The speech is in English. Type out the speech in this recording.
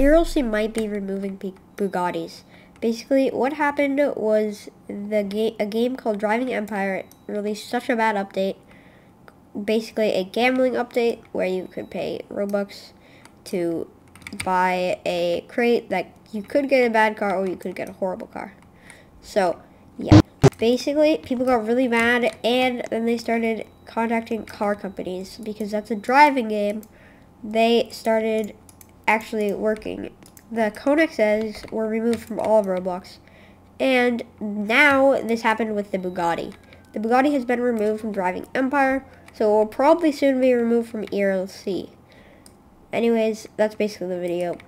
ERLC might be removing Bugattis. Basically, what happened was the ga a game called Driving Empire released such a bad update. Basically, a gambling update where you could pay Robux to buy a crate that you could get a bad car or you could get a horrible car. So, yeah. Basically, people got really mad and then they started contacting car companies because that's a driving game. They started actually working. The eggs were removed from all of Roblox. And now this happened with the Bugatti. The Bugatti has been removed from Driving Empire, so it will probably soon be removed from ERLC. Anyways, that's basically the video.